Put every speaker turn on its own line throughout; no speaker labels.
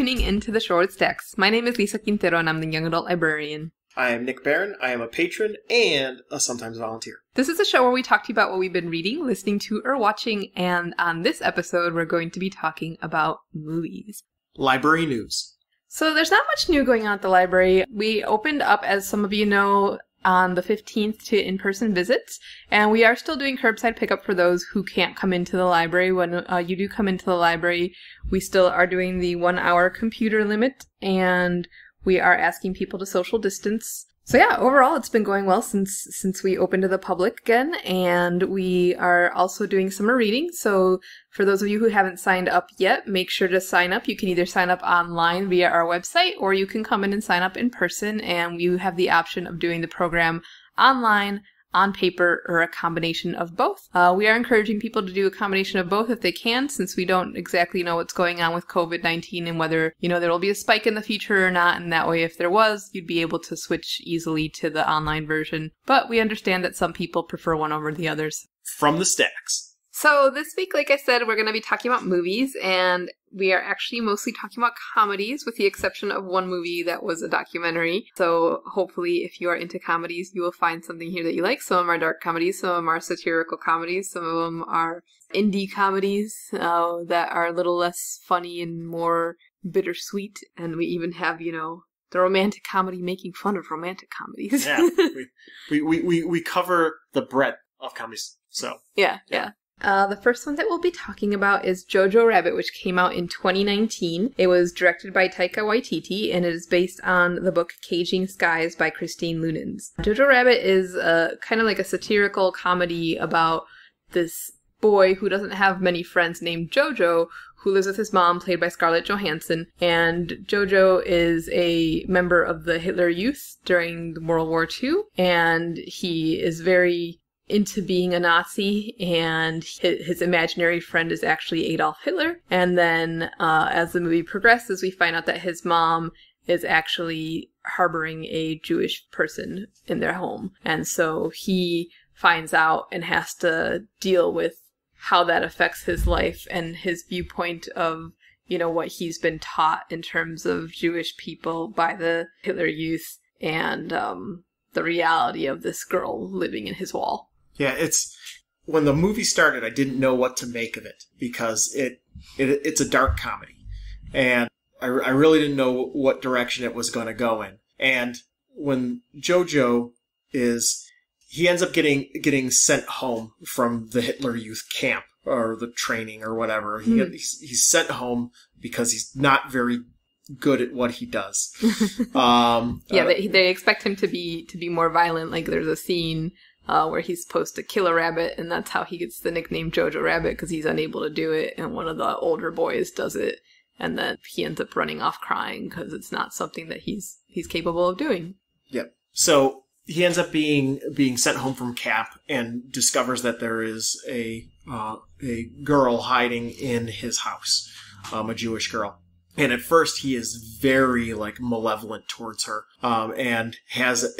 tuning in to the Shorewood Stacks. My name is Lisa Quintero and I'm the young adult librarian.
I am Nick Barron. I am a patron and a sometimes volunteer.
This is a show where we talk to you about what we've been reading, listening to, or watching, and on this episode, we're going to be talking about movies.
Library news.
So there's not much new going on at the library. We opened up, as some of you know, on the 15th to in-person visits, and we are still doing curbside pickup for those who can't come into the library. When uh, you do come into the library, we still are doing the one-hour computer limit, and we are asking people to social distance. So yeah, overall it's been going well since since we opened to the public again and we are also doing summer reading. So for those of you who haven't signed up yet, make sure to sign up. You can either sign up online via our website or you can come in and sign up in person and you have the option of doing the program online on paper or a combination of both. Uh, we are encouraging people to do a combination of both if they can, since we don't exactly know what's going on with COVID 19 and whether, you know, there will be a spike in the future or not. And that way, if there was, you'd be able to switch easily to the online version. But we understand that some people prefer one over the others.
From the stacks.
So this week, like I said, we're going to be talking about movies, and we are actually mostly talking about comedies, with the exception of one movie that was a documentary. So hopefully, if you are into comedies, you will find something here that you like. Some of them are dark comedies, some of them are satirical comedies, some of them are indie comedies uh, that are a little less funny and more bittersweet. And we even have, you know, the romantic comedy making fun of romantic comedies.
Yeah. we, we, we, we cover the breadth of comedies. So.
Yeah, yeah. Uh, the first one that we'll be talking about is Jojo Rabbit, which came out in 2019. It was directed by Taika Waititi, and it is based on the book Caging Skies by Christine Leunens. Jojo Rabbit is a, kind of like a satirical comedy about this boy who doesn't have many friends named Jojo, who lives with his mom, played by Scarlett Johansson. And Jojo is a member of the Hitler Youth during World War II, and he is very into being a Nazi, and his, his, imaginary friend is actually Adolf Hitler. And then, uh, as the movie progresses, we find out that his mom is actually harboring a Jewish person in their home. And so he finds out and has to deal with how that affects his life and his viewpoint of you know what he's been taught in terms of Jewish people by the Hitler Youth and um, the reality of this girl living in his wall.
Yeah, it's when the movie started, I didn't know what to make of it because it, it it's a dark comedy, and I, I really didn't know what direction it was going to go in. And when JoJo is he ends up getting getting sent home from the Hitler Youth camp or the training or whatever. He mm. he's, he's sent home because he's not very good at what he does.
um, yeah, uh, they, they expect him to be to be more violent. Like there's a scene uh, where he's supposed to kill a rabbit, and that's how he gets the nickname Jojo Rabbit because he's unable to do it, and one of the older boys does it, and then he ends up running off crying because it's not something that he's he's capable of doing.
Yep. So he ends up being being sent home from camp and discovers that there is a uh, a girl hiding in his house, um, a Jewish girl and at first he is very like malevolent towards her um, and has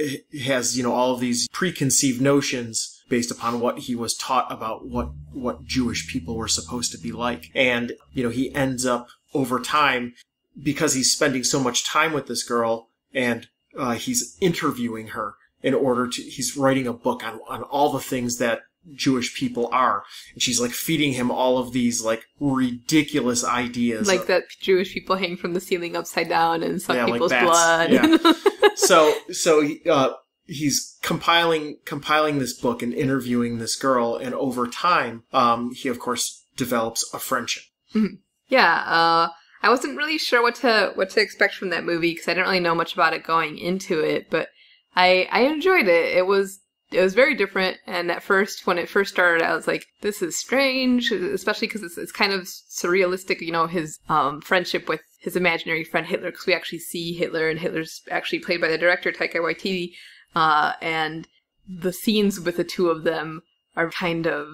has you know all of these preconceived notions based upon what he was taught about what what Jewish people were supposed to be like. And you know he ends up over time because he's spending so much time with this girl and uh, he's interviewing her in order to he's writing a book on on all the things that Jewish people are. And she's like feeding him all of these like ridiculous ideas.
Like
of,
that Jewish people hang from the ceiling upside down and suck yeah, people's like blood.
Yeah. so so he, uh, he's compiling compiling this book and interviewing this girl and over time um, he of course develops a friendship.
Mm-hmm. Yeah, uh, I wasn't really sure what to what to expect from that movie because I didn't really know much about it going into it, but I I enjoyed it. It was it was very different. And at first, when it first started, I was like, this is strange, especially because it's, it's kind of surrealistic, you know, his um, friendship with his imaginary friend Hitler, because we actually see Hitler, and Hitler's actually played by the director Taika Waititi. Uh, and the scenes with the two of them are kind of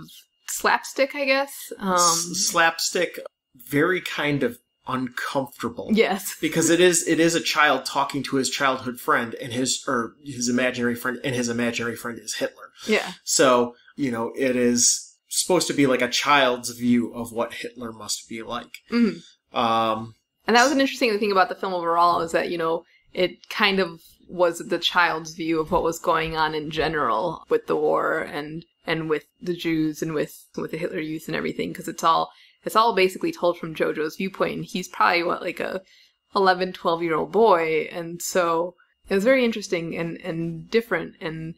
slapstick, I guess. Um,
slapstick, very kind of uncomfortable.
Yes.
because it is it is a child talking to his childhood friend and his or his imaginary friend and his imaginary friend is Hitler.
Yeah.
So, you know, it is supposed to be like a child's view of what Hitler must be like.
Mm-hmm.
Um
And that was an interesting thing about the film overall is that, you know, it kind of was the child's view of what was going on in general with the war and and with the Jews and with with the Hitler Youth and everything because it's all it's all basically told from Jojo's viewpoint. And he's probably what like a 11, 12 year old boy, and so it was very interesting and and different. And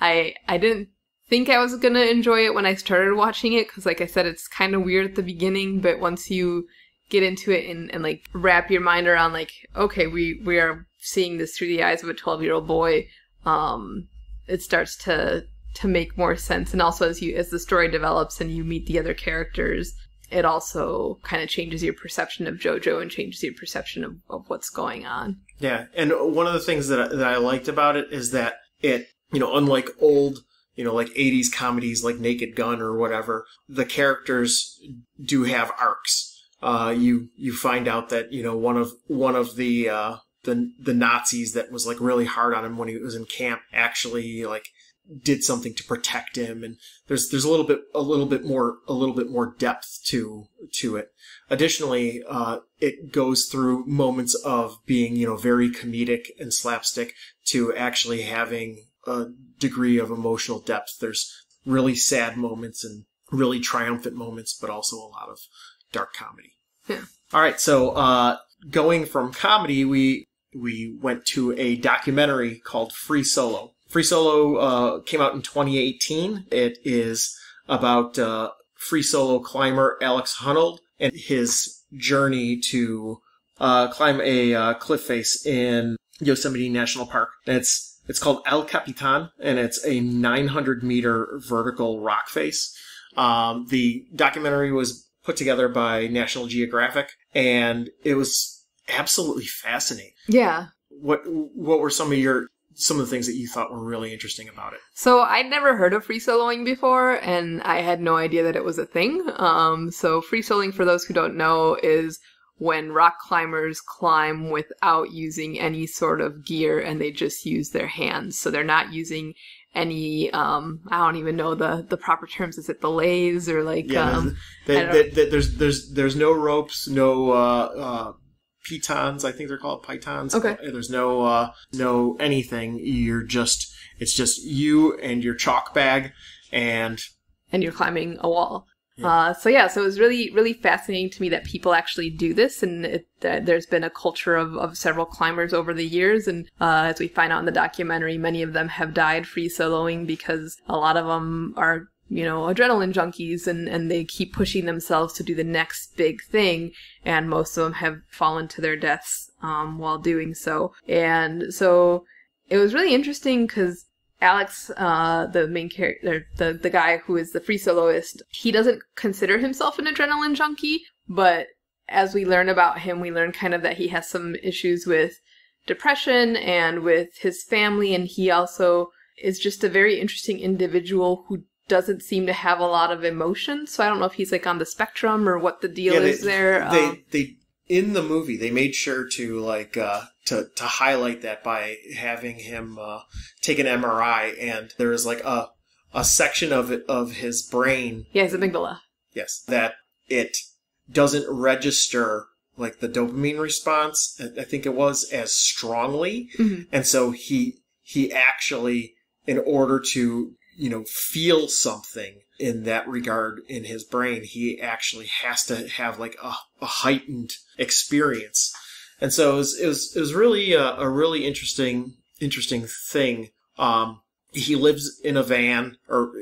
I I didn't think I was gonna enjoy it when I started watching it because, like I said, it's kind of weird at the beginning, but once you get into it and, and like wrap your mind around like okay we we are seeing this through the eyes of a 12 year old boy um it starts to to make more sense and also as you as the story develops and you meet the other characters it also kind of changes your perception of jojo and changes your perception of, of what's going on
Yeah, and one of the things that I, that I liked about it is that it, you know, unlike old, you know, like '80s comedies like Naked Gun or whatever, the characters do have arcs. Uh, you you find out that you know one of one of the uh, the the Nazis that was like really hard on him when he was in camp actually like did something to protect him and there's there's a little bit a little bit more a little bit more depth to to it additionally uh it goes through moments of being you know very comedic and slapstick to actually having a degree of emotional depth there's really sad moments and really triumphant moments but also a lot of dark comedy
Yeah.
all right so uh going from comedy we we went to a documentary called Free Solo. Free Solo uh, came out in 2018. It is about uh, free solo climber Alex Honnold and his journey to uh, climb a uh, cliff face in Yosemite National Park. And it's it's called El Capitan, and it's a 900 meter vertical rock face. Um, the documentary was put together by National Geographic, and it was absolutely fascinating
yeah
what what were some of your some of the things that you thought were really interesting about it?
So I'd never heard of free soloing before, and I had no idea that it was a thing. Um, so free soloing, for those who don't know, is when rock climbers climb without using any sort of gear, and they just use their hands. So they're not using any um I don't even know the the proper terms. Is it belays or like um
they- they- they- there's there's there's no ropes, no uh, uh, pitons. I think they're called pythons.
Okay.
Uh, There's no uh, no anything. You're just it's just you and your chalk bag, and
and you're climbing a wall. Uh, so yeah, so it was really, really fascinating to me that people actually do this, and it, uh, there's been a culture of, of several climbers over the years, and uh, as we find out in the documentary, many of them have died free soloing because a lot of them are, you know, adrenaline junkies, and and they keep pushing themselves to do the next big thing, and most of them have fallen to their deaths um, while doing so, and so it was really interesting because Alex, uh, the main character, the the guy who is the free soloist, he doesn't consider himself an adrenaline junkie, but as we learn about him, we learn kind of that he has some issues with depression and with his family, and he also is just a very interesting individual who doesn't seem to have a lot of emotion. So I don't know if he's like on the spectrum or what the deal
they,
is there.
They
um,
they in the movie they made sure to like uh, to to highlight that by having him uh, take an MRI, and there is like a a section of it of his brain
yeah, he's amygdala.
Yes, that it doesn't register like the dopamine response. I think it was as strongly,
Mhm.
and so he he actually, in order to you know feel something in that regard in his brain, he actually has to have like a, a heightened experience, and so it was it was, it was really a, a really interesting interesting thing. Um, he lives in a van or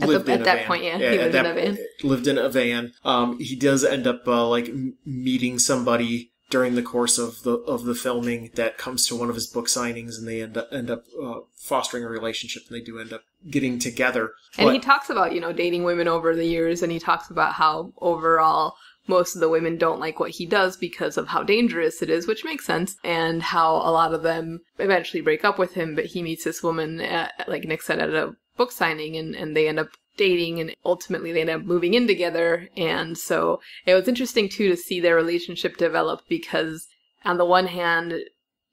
At the- at
a
that
van.
point, yeah, he
at
lived in a van.
Lived in a van. Um, he does end up uh, like meeting somebody during the course of the of the filming that comes to one of his book signings, and they end up end up uh, fostering a relationship, and they do end up getting together.
And
But-
he talks about, you know, dating women over the years, and he talks about how overall most of the women don't like what he does because of how dangerous it is, which makes sense, and how a lot of them eventually break up with him, but he meets this woman, at, like Nick said, at a book signing, and, and they end up dating, and ultimately they end up moving in together, and so it was interesting, too, to see their relationship develop, because on the one hand,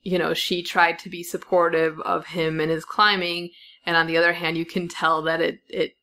you know, she tried to be supportive of him and his climbing, and on the other hand, you can tell that it, it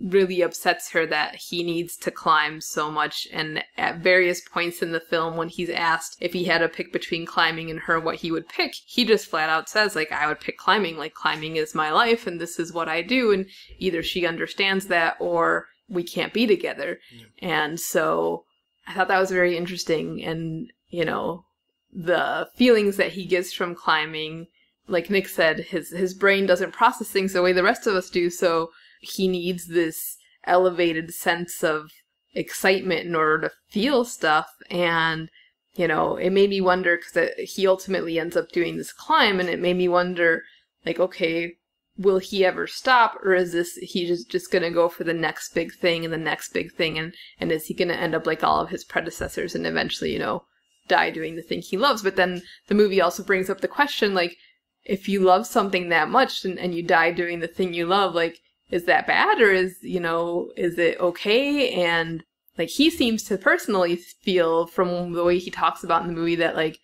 really upsets her that he needs to climb so much. And at various points in the film when he's asked if he had to pick between climbing and her what he would pick he just flat out says like i would pick climbing. Like climbing is my life and this is what i do. And either she understands that or we can't be together.
Yeah.
and so i thought that was very interesting. And you know the feelings that he gets from climbing like nick said his his brain doesn't process things the way the rest of us do. So he needs this elevated sense of excitement in order to feel stuff. And you know it made me wonder because he ultimately ends up doing this climb and it made me wonder like okay will he ever stop or is this he just just gonna go for the next big thing and the next big thing and and is he gonna end up like all of his predecessors and eventually you know die doing the thing he loves? But then the movie also brings up the question like if you love something that much and, and you die doing the thing you love like is that bad or is you know is it okay and like he seems to personally feel from the way he talks about in the movie that like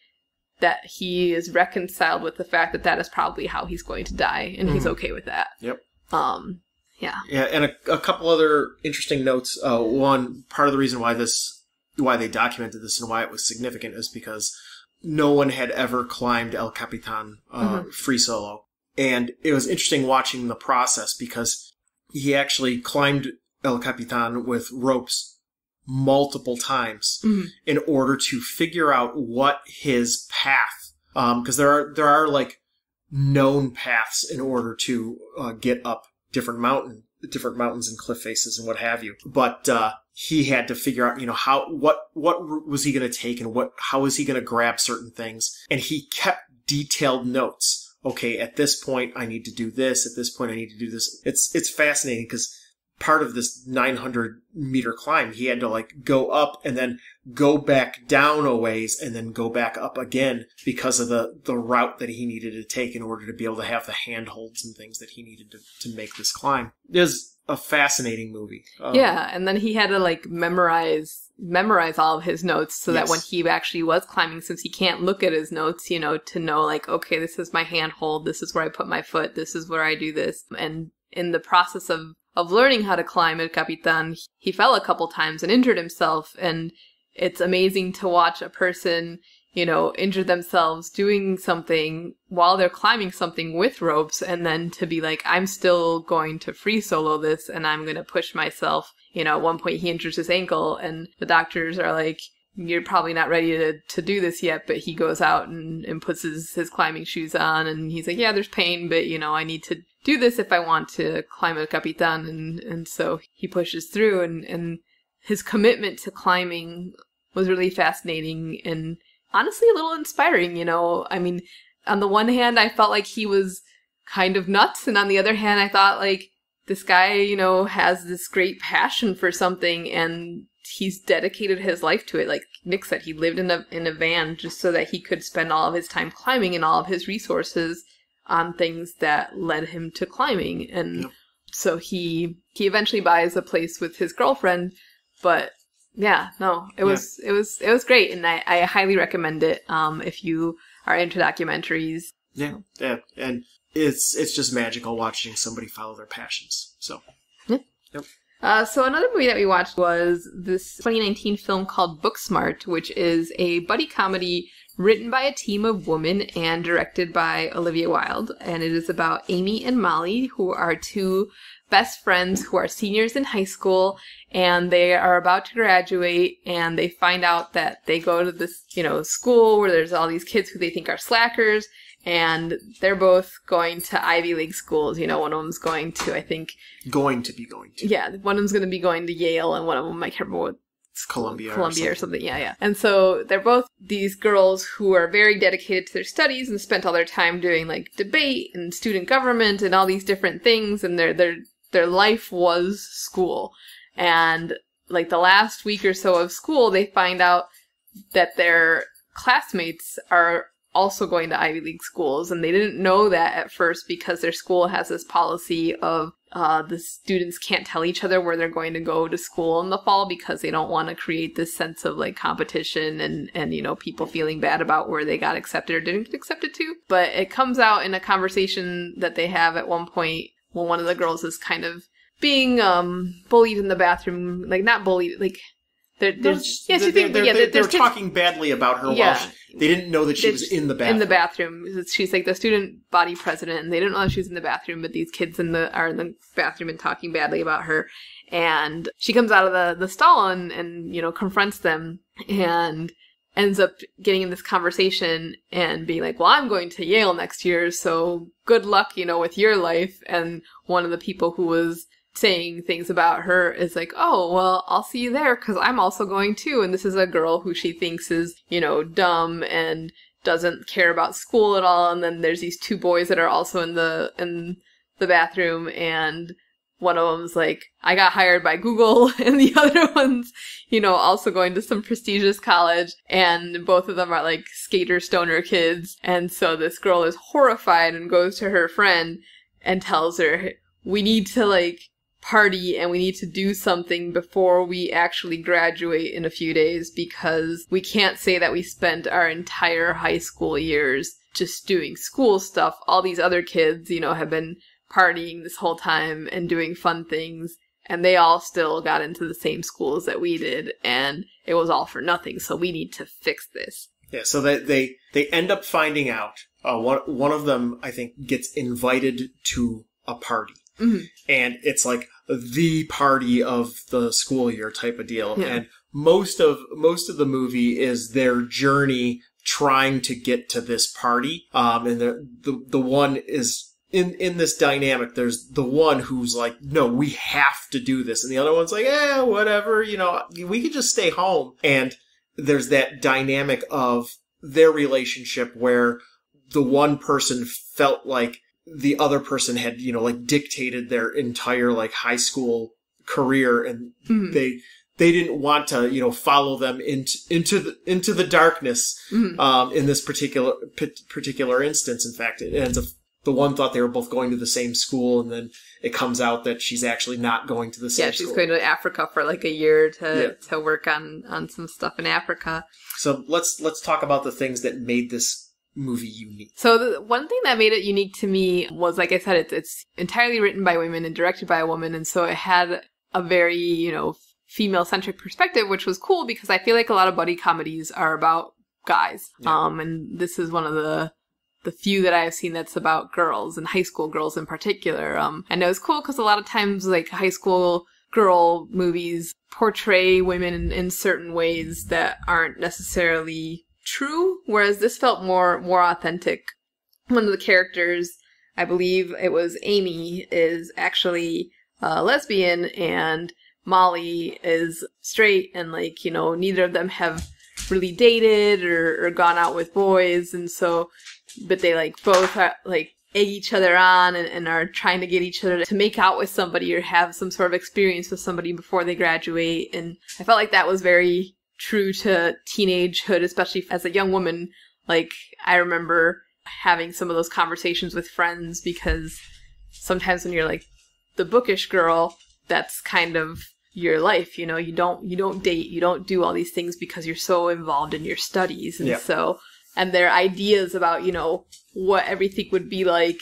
that he is reconciled with the fact that that is probably how he's going to die and he's
Mhm.
okay with that
Yep.
um yeah
Yeah, and a, a couple other interesting notes. Uh, one part of the reason why this, why they documented this and why it was significant is because no one had ever climbed El Capitan uh, free solo, and it was interesting watching the process because he actually climbed El Capitan with ropes multiple times
Mhm.
in order to figure out what his path, because there are there are like known paths in order to uh, get up different mountain different mountains and cliff faces and what have you but uh, he had to figure out you know how what what route was he going to take and what how was he going to grab certain things and he kept detailed notes okay at this point i need to do this at this point i need to do this. It's it's fascinating because part of this 900 meter climb he had to like go up and then go back down a ways and then go back up again because of the the route that he needed to take in order to be able to have the handholds and things that he needed to, to make this climb a fascinating movie. Um,
yeah and then he had to like memorize memorize all of his notes so that when he actually was climbing since he can't look at his notes you know to know like okay this is my handhold this is where i put my foot this is where i do this. And in the process of of learning how to climb El Capitan, he fell a couple times and injured himself. And it's amazing to watch a person, you know, injure themselves doing something while they're climbing something with ropes and then to be like, I'm still going to free solo this and I'm going to push myself. You know, at one point he injures his ankle and the doctors are like, you're probably not ready to, to do this yet, but he goes out and, and puts his, his climbing shoes on and he's like, yeah, there's pain, but you know, I need to do this if I want to climb El Capitan. And, and so he pushes through and, and his commitment to climbing was really fascinating and honestly a little inspiring, you know. I mean, on the one hand, I felt like he was kind of nuts, and on the other hand, I thought like this guy, you know, has this great passion for something and he's dedicated his life to it. Like Nick said, he lived in a in a van just so that he could spend all of his time climbing and all of his resources on things that led him to climbing. And so he he eventually buys a place with his girlfriend, but yeah, no, it
Yeah.
was it was it was great, and I, I highly recommend it. Um, if you are into documentaries,
yeah yeah and it's it's just magical watching somebody follow their passions so yeah. yep.
Uh, so another movie that we watched was this 2019 film called Booksmart, which is a buddy comedy written by a team of women and directed by Olivia Wilde. And it is about Amy and Molly, who are two best friends who are seniors in high school and they are about to graduate and they find out that they go to this, you know, school where there's all these kids who they think are slackers and they're both going to Ivy League schools. You know, one of them's going to, I think,
going to be going to
yeah, one of them's going to be going to Yale, and one of them I can't remember what
Columbia
Columbia or
something.
something. Yeah, yeah. And so they're both these girls who are very dedicated to their studies and spent all their time doing like debate and student government and all these different things, and their their their life was school. And like the last week or so of school, they find out that their classmates are also going to Ivy League schools, and they didn't know that at first because their school has this policy of uh, the students can't tell each other where they're going to go to school in the fall because they don't want to create this sense of like competition and and you know people feeling bad about where they got accepted or didn't get accepted to. But it comes out in a conversation that they have at one point when one of the girls is kind of being um bullied in the bathroom, like not bullied, like they're,
No,
there's
it's-
yeah,
they're,
she's being,
they're,
yeah,
they're, they're talking badly about her
Yeah.
while she, they didn't know that she was in the bathroom.
in the bathroom. She's like the student body president, and they didn't know she was in the bathroom. But these kids in the are in the bathroom and talking badly about her. And she comes out of the the stall and and you know confronts them and ends up getting in this conversation and being like, "Well, I'm going to Yale next year, so good luck, you know, with your life." And one of the people who was saying things about her is like, oh, well, I'll see you there because I'm also going too. And this is a girl who she thinks is, you know, dumb and doesn't care about school at all. And then there's these two boys that are also in the, in the bathroom and one of them's like, I got hired by Google, and the other one's, you know, also going to some prestigious college, and both of them are like skater stoner kids. And so this girl is horrified and goes to her friend and tells her, we need to like party and we need to do something before we actually graduate in a few days because we can't say that we spent our entire high school years just doing school stuff. All these other kids, you know, have been partying this whole time and doing fun things and they all still got into the same schools that we did and it was all for nothing. So we need to fix this.
Yeah, so they they they end up finding out. Uh, one one of them, I think, gets invited to a party,
Mhm.
and it's like the party of the school year type of deal.
Yeah.
And most of most of the movie is their journey trying to get to this party. Um, and the the the one is. In, in this dynamic, there's the one who's like, no, we have to do this. And the other one's like, "Yeah, whatever, you know, we could just stay home. And there's that dynamic of their relationship where the one person felt like the other person had, you know, like dictated their entire like high school career and
Mhm.
they they didn't want to, you know, follow them into into the into the darkness
Mhm.
um, in this particular p- particular instance. In fact, it ends up the one thought they were both going to the same school, and then it comes out that she's actually not going to the same
Yeah, she's
school.
going to Africa for like a year to
Yeah.
to work on on some stuff in Africa.
So let's let's talk about the things that made this movie unique.
So the one thing that made it unique to me was, like I said, it's it's entirely written by women and directed by a woman, and so it had a very you know female centric perspective, which was cool because I feel like a lot of buddy comedies are about guys,
Yeah.
um, and this is one of the the few that I have seen that's about girls and high school girls in particular. Um, and it was cool because a lot of times like high school girl movies portray women in, in certain ways that aren't necessarily true, whereas this felt more more authentic. One of the characters, I believe it was Amy, is actually a lesbian, and Molly is straight, and like you know, neither of them have really dated or, or gone out with boys, and so, but they like both are, like egg each other on and, and are trying to get each other to make out with somebody or have some sort of experience with somebody before they graduate. And I felt like that was very true to teenagehood, especially as a young woman. Like, I remember having some of those conversations with friends because sometimes when you're like the bookish girl, that's kind of your life, you know, you don't you don't date, you don't do all these things because you're so involved in your studies. And
Yeah.
so and their ideas about, you know, what everything would be like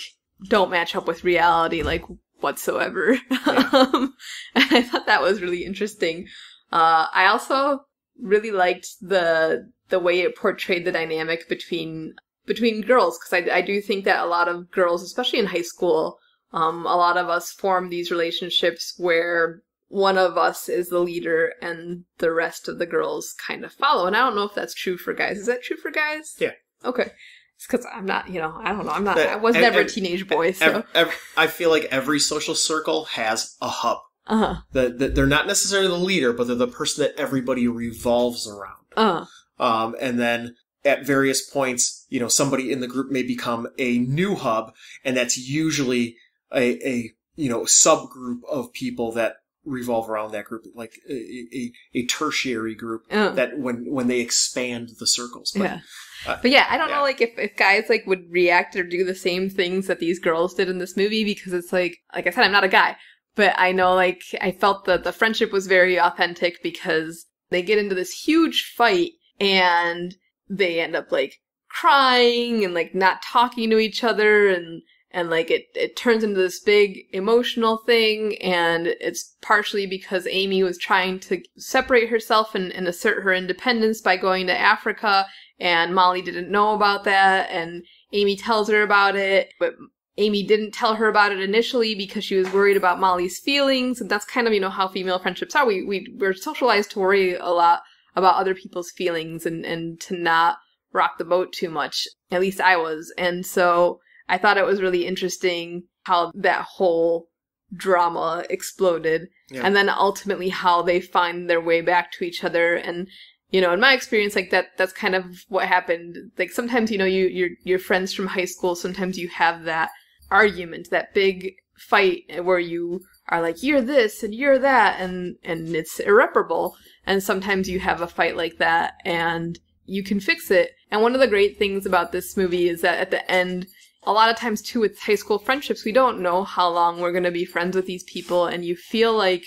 don't match up with reality like whatsoever. um, and I thought that was really interesting. Uh, I also really liked the the way it portrayed the dynamic between between girls because I, I do think that a lot of girls, especially in high school, um, a lot of us form these relationships where one of us is the leader and the rest of the girls kind of follow. And I don't know if that's true for guys. Is that true for guys?
Yeah.
Okay. It's because I'm not, you know, I don't know. I'm not.
That-
I was
ev-
never a teenage boy, so.
Ev- ev- I feel like every social circle has a hub.
Uh huh.
That that they're not necessarily the leader, but they're the person that everybody revolves around.
Uh-huh.
Um, and then at various points, you know, somebody in the group may become a new hub, and that's usually a, a you know subgroup of people that revolve around that group, like a, a, a tertiary group
uh.
that when when they expand the circles. But
yeah.
uh,
but yeah, I don't
yeah.
know like if, if guys like would react or do the same things that these girls did in this movie because it's like like I said, I'm not a guy. But I know like I felt that the friendship was very authentic because they get into this huge fight and they end up like crying and like not talking to each other and and like it it turns into this big emotional thing. And it's partially because amy was trying to separate herself and, and assert her independence by going to africa. And molly didn't know about that. And amy tells her about it. But amy didn't tell her about it initially because she was worried about molly's feelings. And that's kind of you know how female friendships are. We, we we're socialized to worry a lot about other people's feelings and and to not rock the boat too much. At least i was. And so I thought it was really interesting how that whole drama exploded.
Yeah.
and then ultimately how they find their way back to each other. And you know in my experience like that that's kind of what happened. Like sometimes you know you your your friends from high school sometimes you have that argument that big fight where you are like you're this and you're that and and it's irreparable. And sometimes you have a fight like that and you can fix it. And one of the great things about this movie is that at the end a lot of times too with high school friendships we don't know how long we're going to be friends with these people and you feel like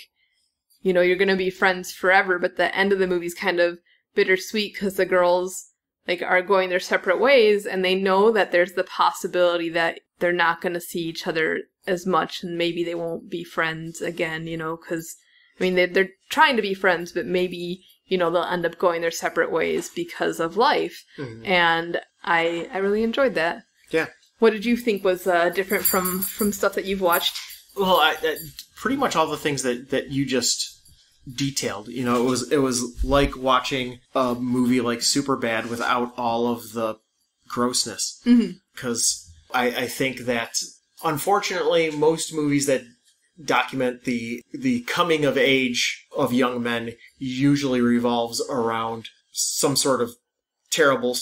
you know you're going to be friends forever but the end of the movie's kind of bittersweet because the girls like are going their separate ways and they know that there's the possibility that they're not going to see each other as much and maybe they won't be friends again you know because i mean they, they're trying to be friends but maybe you know they'll end up going their separate ways because of life
Mhm.
and i i really enjoyed that
Yeah.
what did you think was uh, different from from stuff that you've watched
Well, I, I, pretty much all the things that, that you just detailed. You know, it was it was like watching a movie like Superbad without all of the grossness. Because I, I think that unfortunately most movies that document the the coming of age of young men usually revolves around some sort of terrible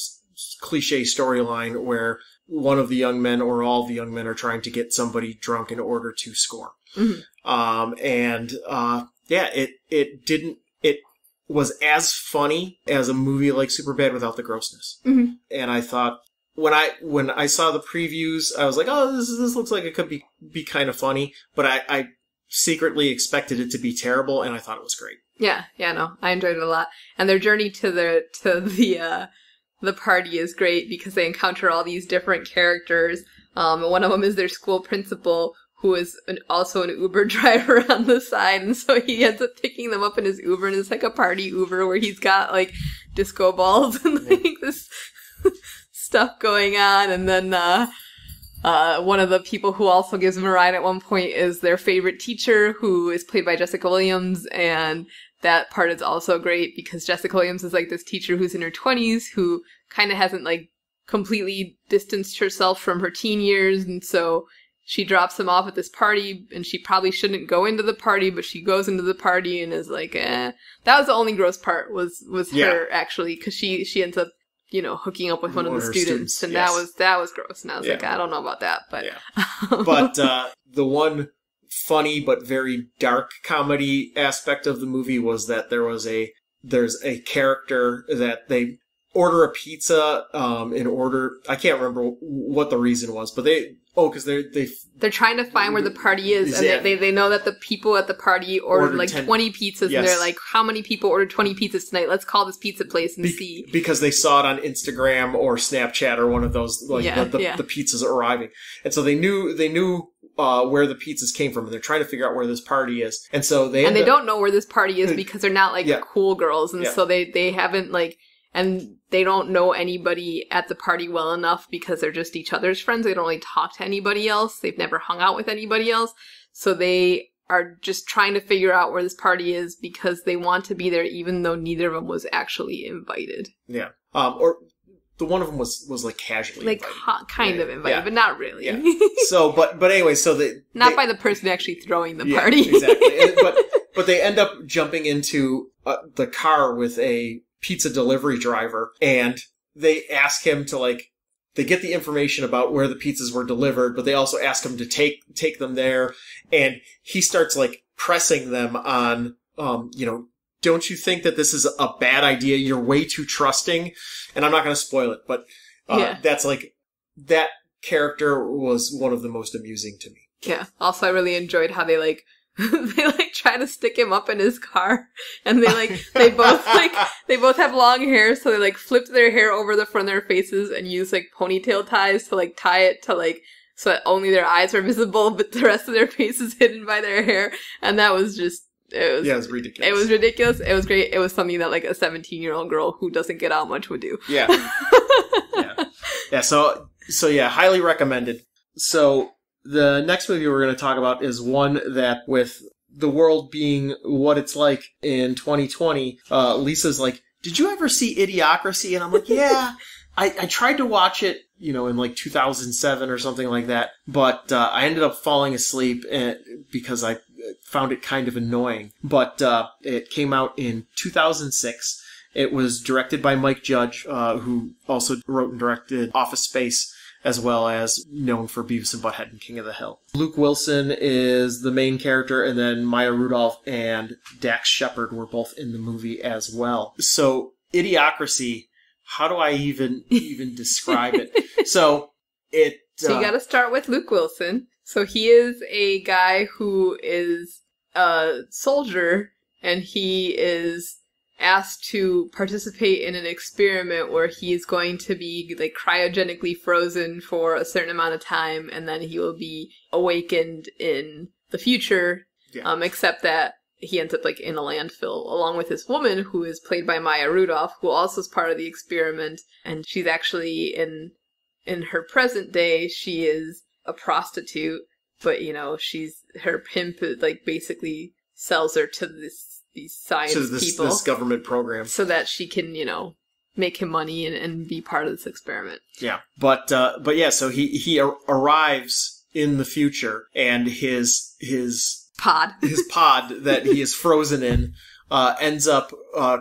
cliche storyline where one of the young men or all the young men are trying to get somebody drunk in order to score.
Mhm.
Um, and uh, yeah, it it didn't it was as funny as a movie like Superbad without the grossness.
Mhm.
And I thought when I when I saw the previews, I was like, oh, this this looks like it could be be kind of funny, but I, I secretly expected it to be terrible, and I thought it was great.
Yeah, yeah, no, I enjoyed it a lot. And their journey to the to the uh, the party is great because they encounter all these different characters. Um, and one of them is their school principal, who is an, also an Uber driver on the side, and so he ends up picking them up in his Uber, and it's like a party Uber where he's got like disco balls and like this stuff going on, and then. uh uh, one of the people who also gives him a ride at one point is their favorite teacher, who is played by Jessica Williams, and that part is also great because Jessica Williams is like this teacher who's in her 20s who kind of hasn't like completely distanced herself from her teen years and so she drops him off at this party and she probably shouldn't go into the party but she goes into the party and is like eh that was the only gross part was was
Yeah.
her actually because she she ends up you know hooking up with one of
One
the
of her
students,
students,
and
yes.
that was that was gross and i was
Yeah.
like i don't know about that but
Yeah. but uh, the one funny but very dark comedy aspect of the movie was that there was a there's a character that they order a pizza um, in order I can't remember what the reason was, but they oh because they they
They're trying to find where the party is, and
Yeah.
they, they know that the people at the party ordered,
Ordered
like
10
twenty pizzas, and they're like, "How many people ordered twenty pizzas tonight? Let's call this pizza place and
be-
see."
because they saw it on Instagram or Snapchat or one of those like
Yeah,
the, the,
yeah.
the pizzas arriving, and so they knew they knew uh, where the pizzas came from, and they're trying to figure out where this party is, and so they
And they
up-
don't know where this party is because they're not like cool girls, and so they they haven't like, and they don't know anybody at the party well enough because they're just each other's friends. They don't really talk to anybody else. They've never hung out with anybody else, so they are just trying to figure out where this party is because they want to be there, even though neither of them was actually invited.
yeah um, or the one of them was was like casually
like ha- kind
Yeah,
of invited,
yeah.
but not really.
Yeah. so but but anyway so they
not
they-
by the person actually throwing the
Yeah,
party.
exactly And- but but they end up jumping into uh, the car with a pizza delivery driver and they ask him to like they get the information about where the pizzas were delivered but they also ask him to take take them there and he starts like pressing them on um you know don't you think that this is a bad idea you're way too trusting and i'm not going to spoil it but uh,
Yeah.
that's like that character was one of the most amusing to me
yeah. Also, I really enjoyed how they like they like try to stick him up in his car, and they like they both like they both have long hair, so they like flipped their hair over the front of their faces and use like ponytail ties to like tie it to like so that only their eyes were visible, but the rest of their face is hidden by their hair, and that was just it was
Yeah, it's ridiculous.
it was ridiculous. It was great. It was something that like a 17 year old girl who doesn't get out much would do.
Yeah. yeah. Yeah, so so yeah, highly recommended. So the next movie we're going to talk about is one that with the world being what it's like in 2020, uh, Lisa's like, "Did you ever see Idiocracy?" And I'm like, "Yeah." I, I tried to watch it, you know, in like 2007 or something like that, but uh, I ended up falling asleep and, because I found it kind of annoying. But uh, it came out in 2006. It was directed by Mike Judge, uh, who also wrote and directed Office Space, as well as known for Beavis and Butthead and King of the Hill. Luke Wilson is the main character, and then Maya Rudolph and Dax Shepard were both in the movie as well. So, Idiocracy, how do I even even describe it? So, it.
So you
uh,
got to start with Luke Wilson. So he is a guy who is a soldier, and he is asked to participate in an experiment where he is going to be like cryogenically frozen for a certain amount of time, and then he will be awakened in the future.
Yeah.
Um, except that he ends up like in a landfill along with this woman who is played by Maya Rudolph, who also is part of the experiment, and she's actually in in her present day she is a prostitute, but you know she's her pimp like basically sells her to this these science
to this,
people
this government program.
so that she can you know make him money and, and be part of this experiment.
Yeah, but uh, but yeah, so he he ar- arrives in the future, and his his
Pod.
his pod that he is frozen in uh, ends up uh,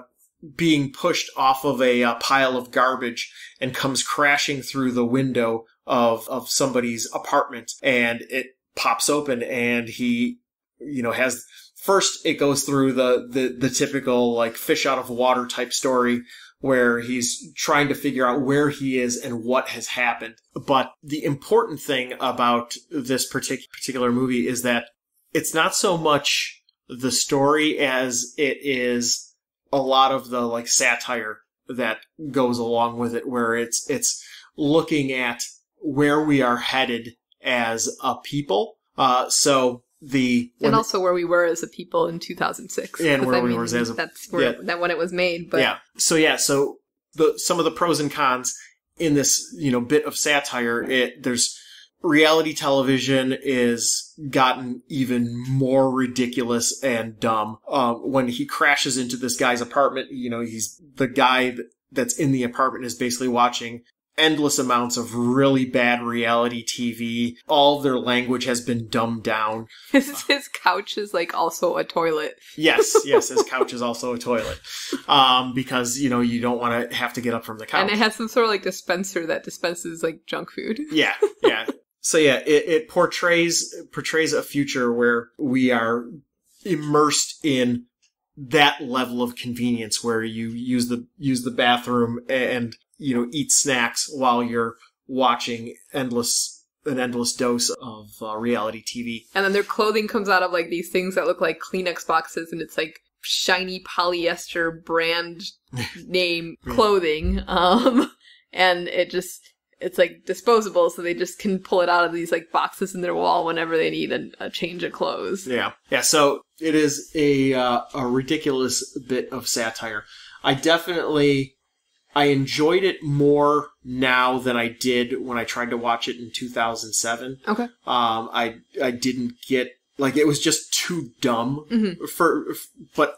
being pushed off of a uh, pile of garbage and comes crashing through the window of of somebody's apartment, and it pops open, and he you know has first it goes through the the, the typical like fish out of water type story where he's trying to figure out where he is and what has happened. But the important thing about this partic- particular movie is that it's not so much the story as it is a lot of the like satire that goes along with it where it's it's looking at where we are headed as a people uh so the
and also where we were as a people in 2006.
And where
I
we
mean,
were as a-
that's where
yeah.
that when it was made. But
yeah. So yeah, so the some of the pros and cons in this, you know, bit of satire, it there's reality television is gotten even more ridiculous and dumb. Um, when he crashes into this guy's apartment, you know, he's the guy that's in the apartment is basically watching endless amounts of really bad reality TV. All their language has been dumbed down.
his his couch is like also a toilet.
Yes, yes, his couch is also a toilet. Um, because, you know, you don't want to have to get up from the couch.
And it has some sort of like dispenser that dispenses like junk food.
yeah, yeah. So yeah, it, it portrays portrays a future where we are immersed in that level of convenience where you use the use the bathroom and you know eat snacks while you're watching endless an endless dose of uh, reality TV.
And then their clothing comes out of like these things that look like Kleenex boxes and it's like shiny polyester brand name clothing. Um and it just it's like disposable so they just can pull it out of these like boxes in their wall whenever they need a, a change of clothes.
Yeah, yeah. So it is a uh, a ridiculous bit of satire. I definitely I enjoyed it more now than I did when I tried to watch it in 2007.
Okay.
Um, I I didn't get like it was just too dumb
Mhm.
for, but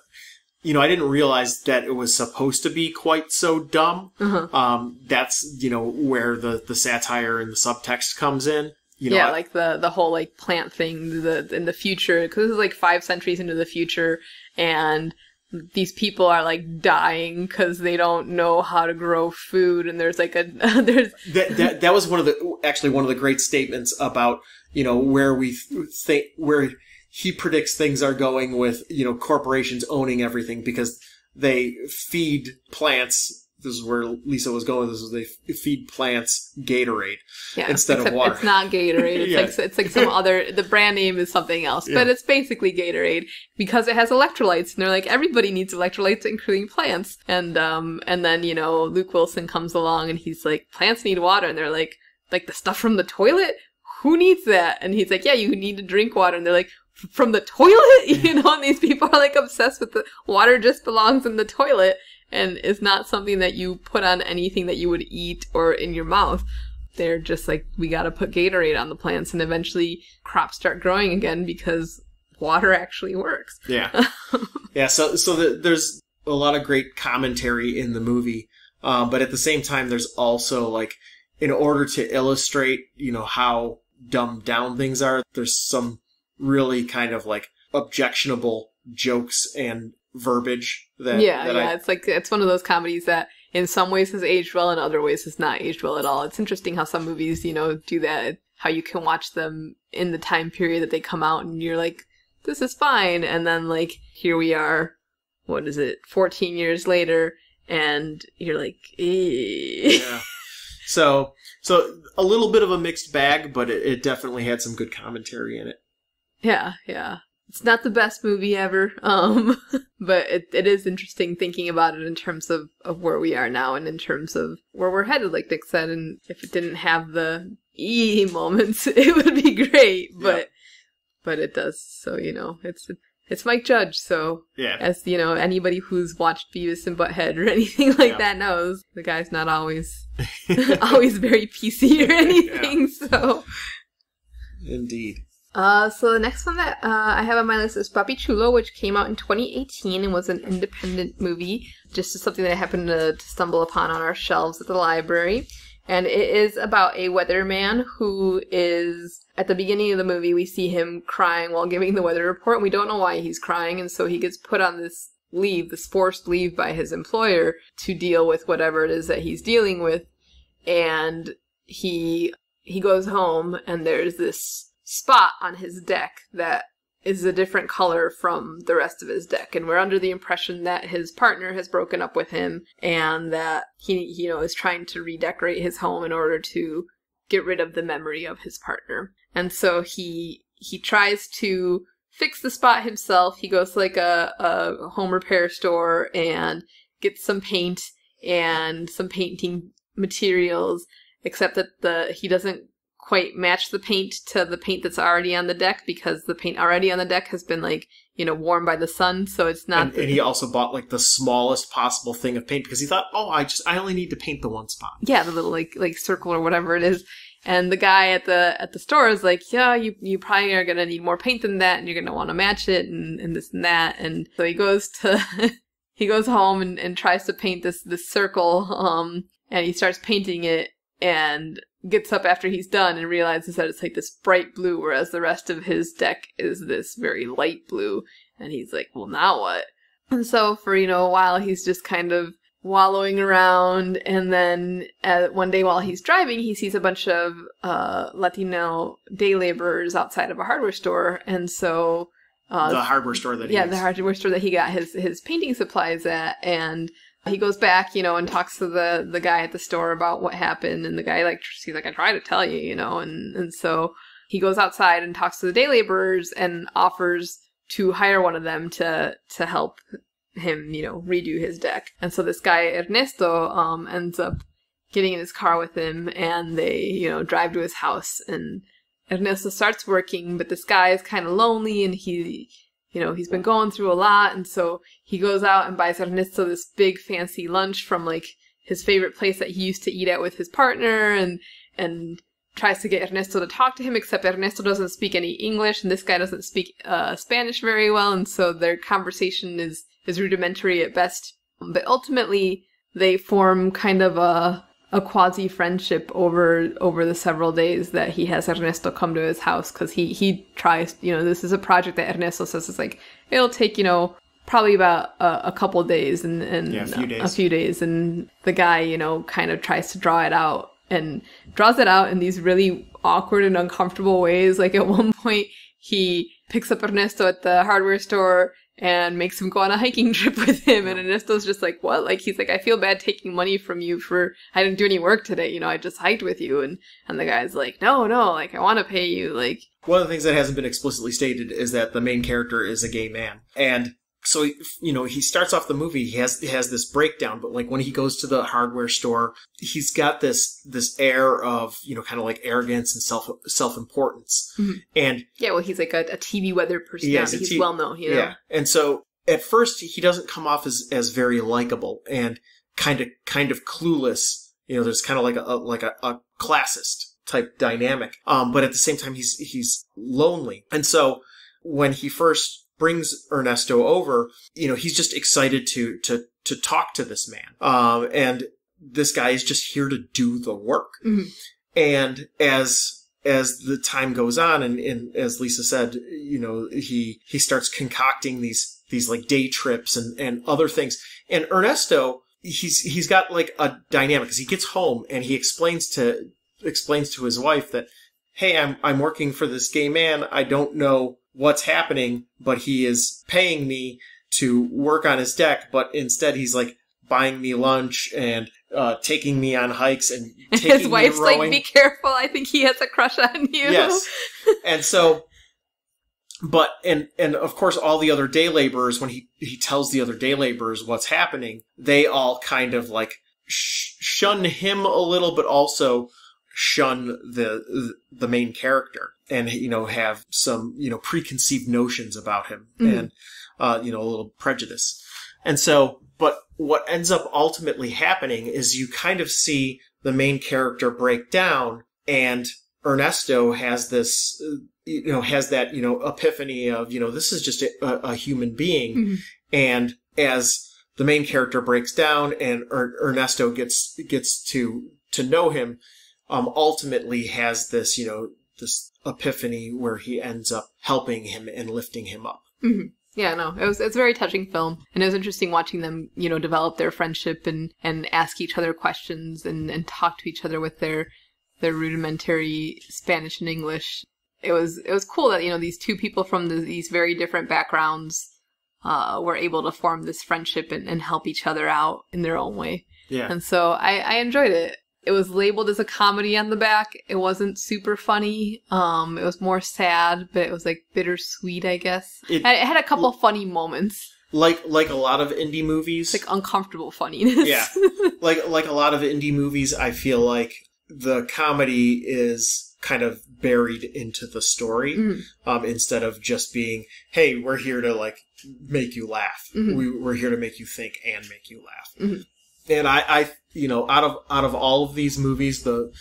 you know I didn't realize that it was supposed to be quite so dumb.
Uh-huh.
Um, that's you know where the the satire and the subtext comes in. You know,
yeah,
I-
like the the whole like plant thing the in the future because it's like five centuries into the future and these people are like dying because they don't know how to grow food and there's like a there's
that, that that was one of the actually one of the great statements about you know where we think where he predicts things are going with you know corporations owning everything because they feed plants this is where Lisa was going this is they feed plants Gatorade
yeah
Instead of water.
it's not Gatorade it's
Yeah.
like it's like some other the brand name is something else but it's basically Gatorade because it has electrolytes and they're like everybody needs electrolytes including plants and um and then you know Luke Wilson comes along and he's like plants need water and they're like like the stuff from the toilet who needs that? And he's like, yeah, you need to drink water. And they're like, from the toilet? You know, and these people are like obsessed with the water just belongs in the toilet and is not something that you put on anything that you would eat or in your mouth. They're just like, we gotta put Gatorade on the plants and eventually crops start growing again because water actually works.
Yeah. yeah, so so the, there's a lot of great commentary in the movie, um, but at the same time, there's also like, in order to illustrate, you know, how dumbed down things are, there's some really kind of like objectionable jokes and verbiage that
yeah,
that
yeah.
I,
It's like it's one of those comedies that in some ways has aged well, in other ways has not aged well at all. It's interesting how some movies, you know, do that. How you can watch them in the time period that they come out, and you're like, this is fine, and then like here we are, what is it, 14 years later, and you're like, eh.
yeah. So so a little bit of a mixed bag, but it, it definitely had some good commentary in it.
Yeah, yeah. It's not the best movie ever, um, but it, it is interesting thinking about it in terms of, of where we are now and in terms of where we're headed, like Nick said. And if it didn't have the e moments, it would be great, but
Yeah.
but it does. So you know, it's it's Mike Judge. So
Yeah.
as you know, anybody who's watched Beavis and Butthead or anything like
Yeah.
that knows, the guy's not always always very PC or anything. So.
Indeed.
Uh, so the next one that uh, I have on my list is Papi Chulo, which came out in 2018 and was an independent movie, just something that I happened to, to stumble upon on our shelves at the library. And it is about a weatherman who is, at the beginning of the movie, we see him crying while giving the weather report, and we don't know why he's crying, and so he gets put on this leave, this forced leave by his employer to deal with whatever it is that he's dealing with. And he he goes home and there's this spot on his deck that is a different color from the rest of his deck. And we're under the impression that his partner has broken up with him and that he you know is trying to redecorate his home in order to get rid of the memory of his partner. And so he he tries to fix the spot himself. He goes to like a, a home repair store and gets some paint and some painting materials except that the he doesn't quite match the paint to the paint that's already on the deck because the paint already on the deck has been like you know warmed by the sun so it's not
And, and he also bought like the smallest possible thing of paint because he thought, oh, I just I only need to paint the one spot.
yeah the little like like circle or whatever it is and the guy at the at the store is like yeah you you probably are gonna need more paint than that and you're gonna want to match it and, and this and that and so he goes to he goes home and, and tries to paint this this circle um and he starts painting it and gets up after he's done and realizes that it's like this bright blue whereas the rest of his deck is this very light blue. And he's like well now what? And so for you know a while he's just kind of wallowing around. And then uh, one day while he's driving he sees a bunch of uh, latino day laborers outside of a hardware store. And so uh,
the hardware store that he
yeah,
is.
the hardware store that he got his his painting supplies at, and he goes back, you know, and talks to the the guy at the store about what happened, and the guy like he's like, I try to tell you, you know, and and so he goes outside and talks to the day laborers and offers to hire one of them to to help him, you know, redo his deck, and so this guy Ernesto um ends up getting in his car with him, and they you know drive to his house and. Ernesto starts working, but this guy is kind of lonely and he, you know, he's been going through a lot. And so he goes out and buys Ernesto this big fancy lunch from like his favorite place that he used to eat at with his partner and, and tries to get Ernesto to talk to him, except Ernesto doesn't speak any English and this guy doesn't speak uh, Spanish very well. And so their conversation is, is rudimentary at best. But ultimately, they form kind of a, a quasi friendship over over the several days that he has Ernesto come to his house because he he tries you know this is a project that Ernesto says is like it'll take you know probably about a, a couple days and and
Yeah, a few days.
few days and the guy you know kind of tries to draw it out and draws it out in these really awkward and uncomfortable ways like at one point he picks up Ernesto at the hardware store and makes him go on a hiking trip with him. And Ernesto's just like, what? Like, he's like, I feel bad taking money from you for, I didn't do any work today. You know, I just hiked with you. And, and the guy's like, no, no, like, I want to pay you. Like,
One of the things that hasn't been explicitly stated is that the main character is a gay man. And so you know he starts off the movie he has he has this breakdown but like when he goes to the hardware store he's got this this air of you know kind of like arrogance and self self importance
Mhm.
and
Yeah, well, he's like a, a TV weather personality.
Yeah, he's
he's
T-
well known, you know.
yeah and so at first he doesn't come off as as very likable and kind of kind of clueless you know there's kind of like a, a like a, a classist type dynamic um but at the same time he's he's lonely and so when he first brings Ernesto over, you know, he's just excited to to to talk to this man. Um, and this guy is just here to do the work.
Mhm.
And as as the time goes on, and, and as Lisa said, you know, he he starts concocting these these like day trips and and other things. And Ernesto, he's he's got like a dynamic because he gets home and he explains to explains to his wife that, hey, I'm I'm working for this gay man. I don't know what's happening, but he is paying me to work on his deck, but instead he's like buying me lunch and uh, taking me on hikes and taking
His wife's like, "Be careful! I think he has a crush on you."
Yes. and so but and and of course all the other day laborers when he he tells the other day laborers what's happening they all kind of like sh- shun him a little but also shun the the main character and you know have some you know preconceived notions about him
Mhm.
and uh you know a little prejudice and so but what ends up ultimately happening is you kind of see the main character break down and Ernesto has this, you know, has that, you know, epiphany of, you know, this is just a, a, human being.
Mhm.
And as the main character breaks down and er- Ernesto gets, gets to, to know him, um, ultimately has this, you know, this epiphany where he ends up helping him and lifting him up.
Yeah, no, it was it's a very touching film, and it was interesting watching them, you know, develop their friendship and and ask each other questions and and talk to each other with their their rudimentary Spanish and English. It was it was cool that you know these two people from the, these very different backgrounds uh, were able to form this friendship and, and help each other out in their own way.
Yeah.
And so I, I enjoyed it. It was labeled as a comedy on the back. It wasn't super funny. Um, it was more sad, but it was like bittersweet, I guess.
It-
It, had a couple funny moments,
Like, like a lot of indie movies.
like uncomfortable funniness.
Yeah. like like a lot of indie movies i feel like the comedy is kind of buried into the story
Mhm.
um, instead of just being hey we're here to like make you laugh
Mhm.
we, we're here to make you think and make you laugh
Mhm.
And I, I you know out of out of all of these movies the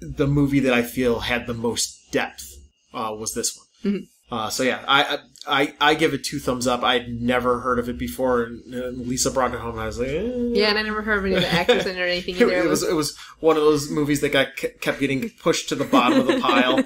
the movie that i feel had the most depth uh, was this one
Mhm.
uh, so yeah I, I i give it two thumbs up i'd never heard of it before and, and lisa brought it home and i was like eh.
Yeah, and I never heard of any of the actors in it or anything
It,
either.
it was it was one of those movies that got kept getting pushed to the bottom of the pile,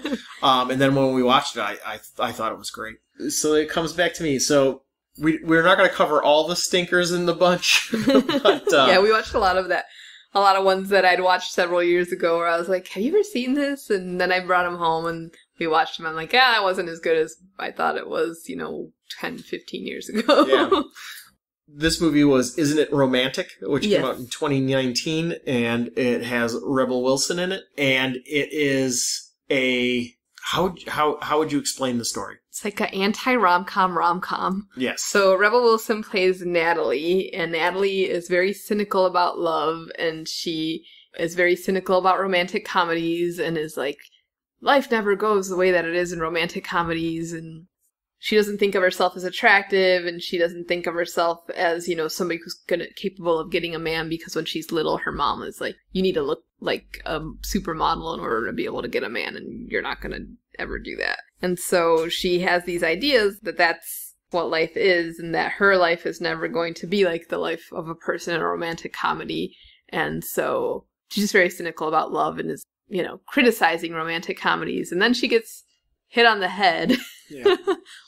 um, and then when we watched it, I, I I thought it was great. So it comes back to me. So we we're not going to cover all the stinkers in the bunch, but uh,
yeah, we watched a lot of that. A lot of ones that I'd watched several years ago where I was like, have you ever seen this? And then I brought them home and we watched them. I'm like, yeah, that wasn't as good as I thought it was, you know, 10, 15 years ago.
Yeah. this movie was Isn't It Romantic, which
Yes.
came out in 2019, and it has Rebel Wilson in it, and it is a how how how would you explain the story?
It's like an anti rom com rom com.
Yes.
So Rebel Wilson plays Natalie, and Natalie is very cynical about love, and she is very cynical about romantic comedies, and is like, life never goes the way that it is in romantic comedies, and she doesn't think of herself as attractive, and she doesn't think of herself as you know somebody who's gonna capable of getting a man because when she's little, her mom is like, you need to look like a supermodel in order to be able to get a man, and you're not gonna ever do that. And so she has these ideas that that's what life is and that her life is never going to be like the life of a person in a romantic comedy. And so she's just very cynical about love and is, you know, criticizing romantic comedies. And then she gets hit on the head,
Yeah.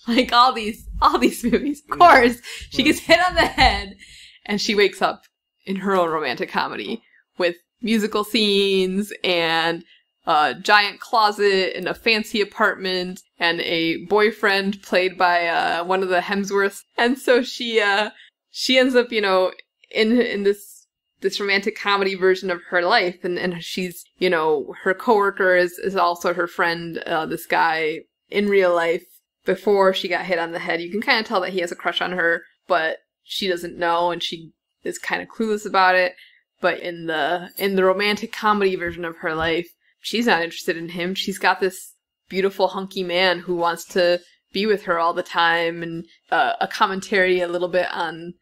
like all these, all these movies. Of
Yeah.
course, she gets hit on the head and she wakes up in her own romantic comedy with musical scenes and a giant closet and a fancy apartment and a boyfriend played by uh, one of the Hemsworths. And so she uh, she ends up, you know, in in this this romantic comedy version of her life and, and she's you know her coworker is, is also her friend uh, this guy in real life before she got hit on the head you can kind of tell that he has a crush on her but she doesn't know and she is kind of clueless about it. But in the in the romantic comedy version of her life, she's not interested in him. She's got this beautiful hunky man who wants to be with her all the time and uh, a commentary a little bit on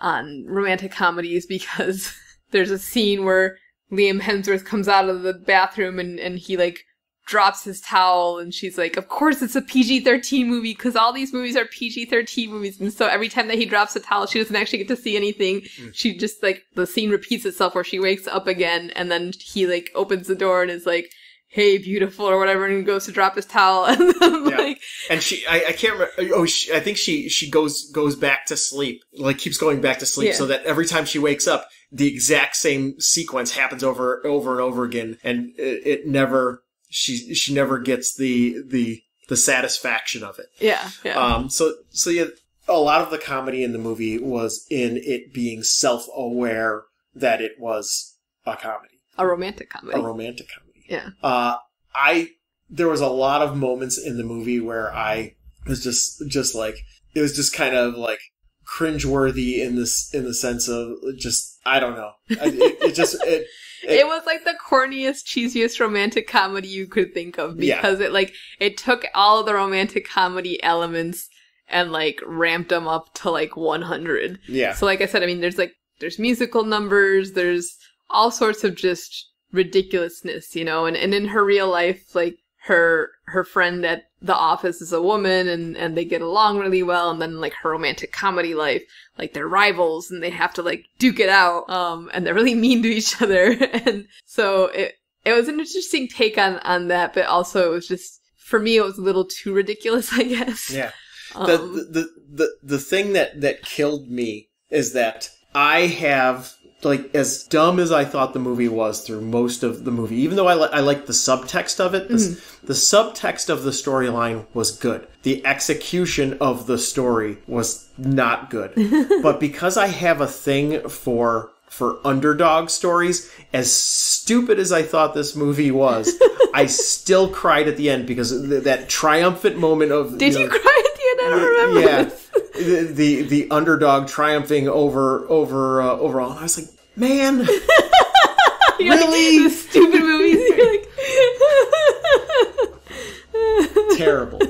on romantic comedies because there's a scene where Liam Hemsworth comes out of the bathroom and, and he like drops his towel and she's like, of course it's a PG-13 movie because all these movies are PG-13 movies. And so every time that he drops a towel, she doesn't actually get to see anything. Mm. She just like, the scene repeats itself where she wakes up again and then he like opens the door and is like, hey beautiful or whatever and goes to drop his towel and then, yeah. like
and she I, I can't remember oh she, i think she she goes goes back to sleep like keeps going back to sleep yeah. so that every time she wakes up the exact same sequence happens over over and over again and it, it never she she never gets the the the satisfaction of it
yeah, yeah.
um so so yeah a lot of the comedy in the movie was in it being self-aware that it was a comedy
a romantic comedy
a romantic comedy
yeah.
Uh, I there was a lot of moments in the movie where I was just just like it was just kind of like cringeworthy in this in the sense of just I don't know. It, it just it,
it, was like the corniest, cheesiest romantic comedy you could think of because yeah. it like it took all the romantic comedy elements and like ramped them up to like 100.
Yeah.
So like I said, I mean, there's like there's musical numbers, there's all sorts of just ridiculousness, you know, and, and in her real life, like her her friend at the office is a woman and and they get along really well and then like her romantic comedy life like they're rivals and they have to like duke it out um and they're really mean to each other. And so it it was an interesting take on on that but also it was just for me it was a little too ridiculous i guess.
Yeah. Um, the, the the the thing that that killed me is that i have like as dumb as I thought the movie was through most of the movie, even though I, li- I like the subtext of it, the, mm-hmm. the subtext of the storyline was good. The execution of the story was not good. but because I have a thing for for underdog stories, as stupid as I thought this movie was, I still cried at the end because that triumphant moment of
Did you, know, cry at the end? I don't remember. Yeah.
The, the underdog triumphing over over uh, over all. And I was like, man, really?
Like, the stupid movies.
You're like terrible.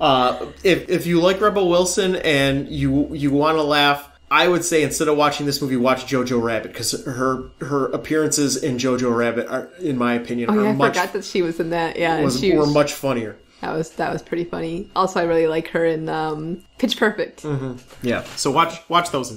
Uh, if if you like Rebel Wilson and you you want to laugh, I would say instead of watching this movie, watch Jojo Rabbit because her her appearances in Jojo Rabbit are, in my opinion,
oh, yeah,
I
much, forgot that she was in that. Yeah,
was,
she
was, were much funnier.
That was that was pretty funny. Also, I really like her in um, Pitch Perfect.
Mm-hmm. Yeah, so watch watch those.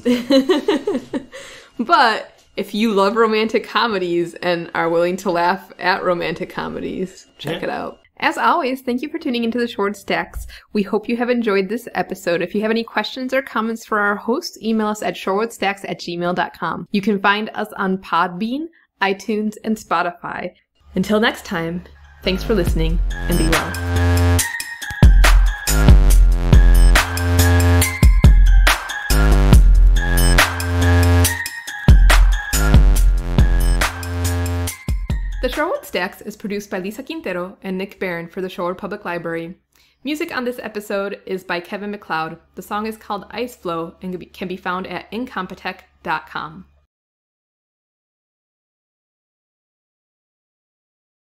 but if you love romantic comedies and are willing to laugh at romantic comedies, check yeah. it out. As always, thank you for tuning into the Short Stacks. We hope you have enjoyed this episode. If you have any questions or comments for our hosts, email us at shorewoodstacks at gmail.com. You can find us on Podbean, iTunes, and Spotify. Until next time, thanks for listening and be well. The Shorewood Stacks is produced by Lisa Quintero and Nick Barron for the Shorewood Public Library. Music on this episode is by Kevin MacLeod. The song is called Ice Flow and can be found at incompetech.com.